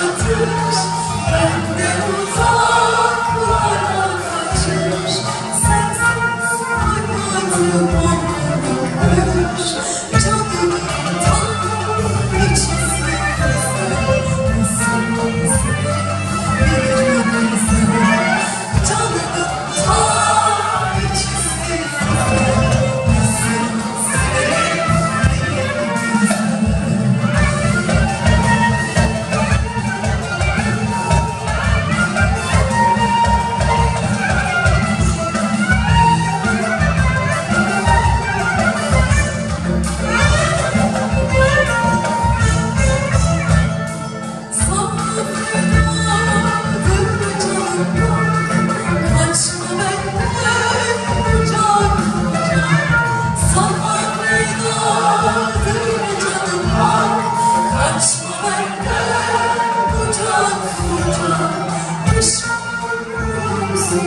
kaş çatır Benden uzaklara kaçır Sensiz hayatım